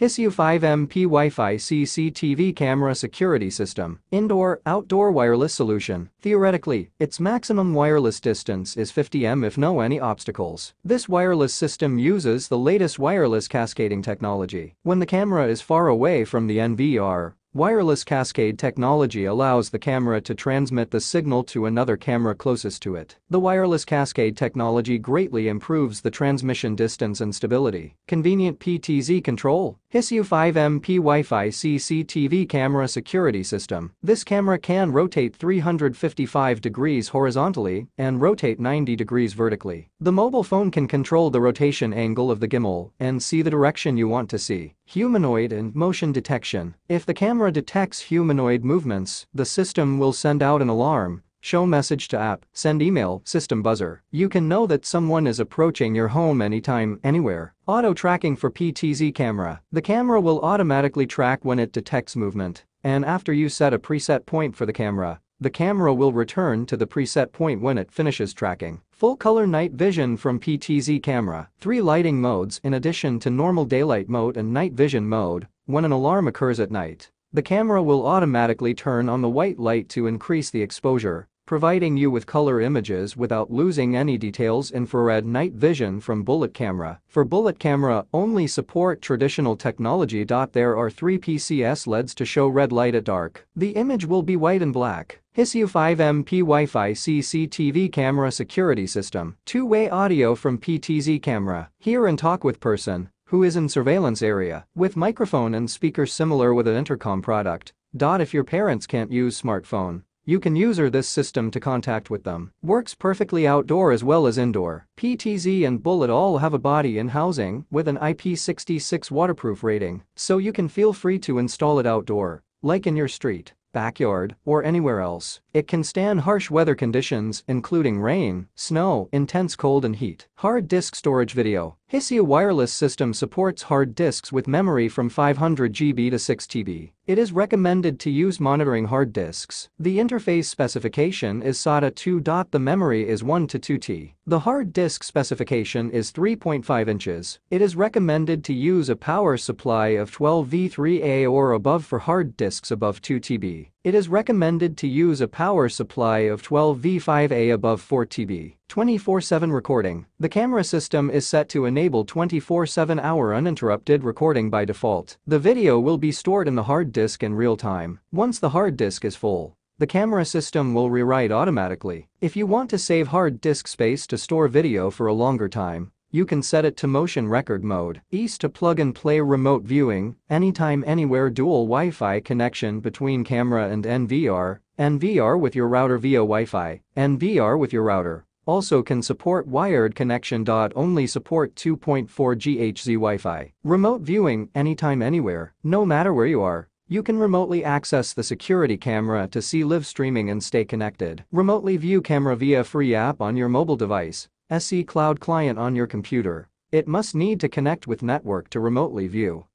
Hiseeu 5MP Wi-Fi CCTV camera security system. Indoor-outdoor wireless solution. Theoretically, its maximum wireless distance is 50 m if no any obstacles. This wireless system uses the latest wireless cascading technology. When the camera is far away from the NVR, Wireless cascade technology allows the camera to transmit the signal to another camera closest to it. The wireless cascade technology greatly improves the transmission distance and stability. Convenient PTZ control. Hiseeu 5MP Wi-Fi CCTV camera security system. This camera can rotate 355 degrees horizontally and rotate 90 degrees vertically. The mobile phone can control the rotation angle of the gimbal and see the direction you want to see. Humanoid and motion detection. If the camera detects humanoid movements, the system will send out an alarm, show message to app, send email, system buzzer. You can know that someone is approaching your home anytime, anywhere. Auto tracking for PTZ camera. The camera will automatically track when it detects movement. And after you set a preset point for the camera, the camera will return to the preset point when it finishes tracking. Full color night vision from PTZ camera. Three lighting modes in addition to normal daylight mode and night vision mode when an alarm occurs at night. The camera will automatically turn on the white light to increase the exposure, providing you with color images without losing any details infrared night vision from bullet camera. For bullet camera only support traditional technology. There are three PCS LEDs to show red light at dark. The image will be white and black. Hiseeu 5MP Wi-Fi CCTV camera security system. Two-way audio from PTZ camera. Hear and talk with person who is in surveillance area with microphone and speaker similar with an intercom product. If your parents can't use smartphone, you can use this system to contact with them. Works perfectly outdoor as well as indoor. PTZ and Bullet all have a body in housing with an IP66 waterproof rating, so you can feel free to install it outdoor, like in your street backyard, or anywhere else. It can stand harsh weather conditions including rain, snow, intense cold and heat. Hard disk storage video. Hiseeu wireless system supports hard disks with memory from 500 GB to 6 TB. It is recommended to use monitoring hard disks. The interface specification is SATA 2. The memory is 1 to 2 T. The hard disk specification is 3.5 inches. It is recommended to use a power supply of 12 V3A or above for hard disks above 2 TB. It is recommended to use a power supply of 12 V5A above 4 TB. 24-7 recording. The camera system is set to enable 24-7 hour uninterrupted recording by default. The video will be stored in the hard disk in real time. Once the hard disk is full, the camera system will rewrite automatically. If you want to save hard disk space to store video for a longer time, you can set it to motion record mode. East to plug and play remote viewing, anytime anywhere dual Wi-Fi connection between camera and NVR, NVR with your router via Wi-Fi, NVR with your router. Also can support wired connection. Only support 2.4 GHz Wi-Fi. Remote viewing, anytime anywhere, no matter where you are. You can remotely access the security camera to see live streaming and stay connected. Remotely view camera via free app on your mobile device. EseeCloud client on your computer. It must need to connect with network to remotely view.